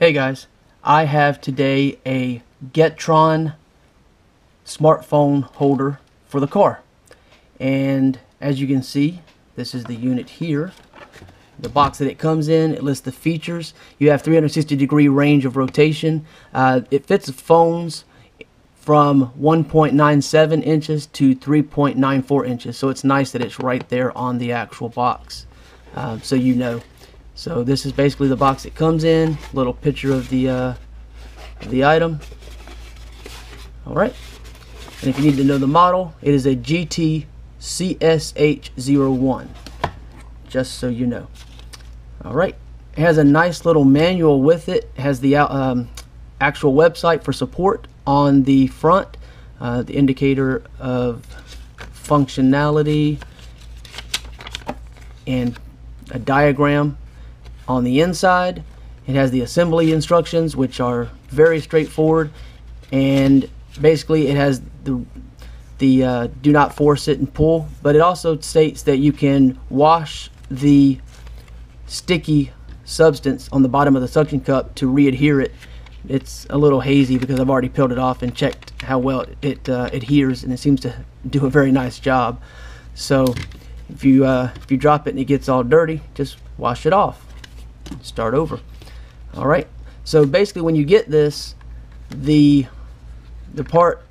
Hey guys, I have today a Getron smartphone holder for the car. And as you can see, this is the unit here. The box that it comes in, it lists the features. You have 360 degree range of rotation. Uh, it fits phones from 1.97 inches to 3.94 inches. So it's nice that it's right there on the actual box. Um, so you know. So this is basically the box it comes in. Little picture of the uh, of the item. All right. And if you need to know the model, it is a GT CSH01. Just so you know. All right. It has a nice little manual with it. it has the um, actual website for support on the front. Uh, the indicator of functionality and a diagram on the inside. It has the assembly instructions, which are very straightforward, and basically it has the the uh, do not force it and pull, but it also states that you can wash the sticky substance on the bottom of the suction cup to re-adhere it. It's a little hazy because I've already peeled it off and checked how well it uh, adheres, and it seems to do a very nice job. So if you uh, if you drop it and it gets all dirty, just wash it off start over. All right. So basically when you get this the the part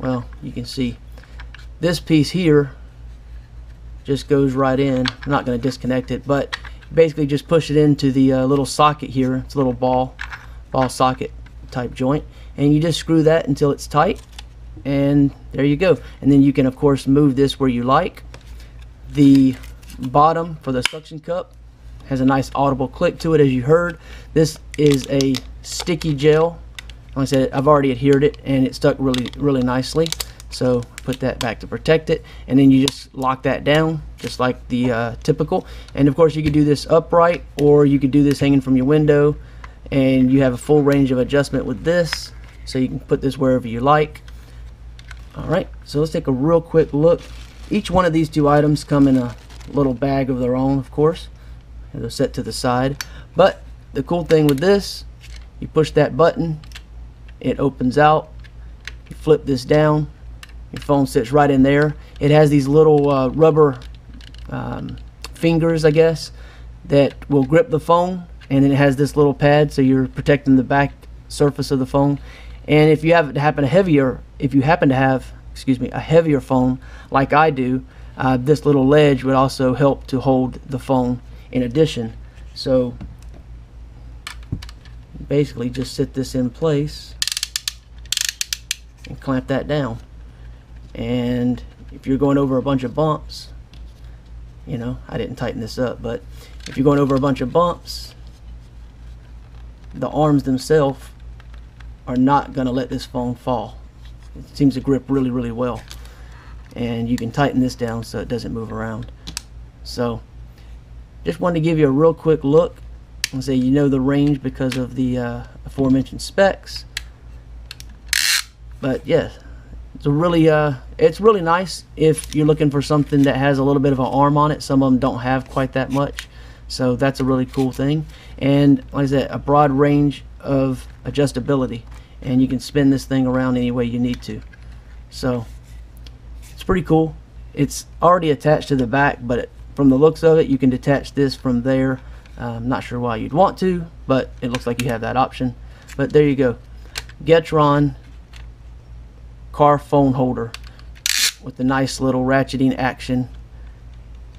well you can see this piece here just goes right in. I'm not going to disconnect it but basically just push it into the uh, little socket here. It's a little ball ball socket type joint. And you just screw that until it's tight and there you go. And then you can of course move this where you like. The bottom for the suction cup has a nice audible click to it as you heard. This is a sticky gel. Like I said, I've already adhered it and it stuck really, really nicely. So put that back to protect it and then you just lock that down just like the uh, typical. And of course you could do this upright or you could do this hanging from your window and you have a full range of adjustment with this so you can put this wherever you like. Alright, so let's take a real quick look. Each one of these two items come in a little bag of their own, of course it'll set to the side. But the cool thing with this you push that button it opens out. You flip this down your phone sits right in there. It has these little uh, rubber um, fingers I guess that will grip the phone and it has this little pad so you're protecting the back surface of the phone. And if you have happen a heavier if you happen to have excuse me a heavier phone like I do uh, this little ledge would also help to hold the phone in addition. So basically just sit this in place and clamp that down. And if you're going over a bunch of bumps, you know, I didn't tighten this up, but if you're going over a bunch of bumps, the arms themselves are not going to let this phone fall. It seems to grip really, really well. And you can tighten this down so it doesn't move around. So just wanted to give you a real quick look and say you know the range because of the uh, aforementioned specs. But yes, it's a really uh, it's really nice if you're looking for something that has a little bit of an arm on it. Some of them don't have quite that much, so that's a really cool thing. And like I said, a broad range of adjustability, and you can spin this thing around any way you need to. So it's pretty cool. It's already attached to the back, but it from the looks of it you can detach this from there. Uh, I'm not sure why you'd want to but it looks like you have that option. But there you go. Getron car phone holder with the nice little ratcheting action.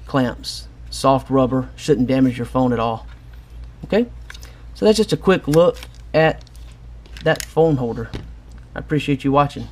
Clamps. Soft rubber. Shouldn't damage your phone at all. Okay? So that's just a quick look at that phone holder. I appreciate you watching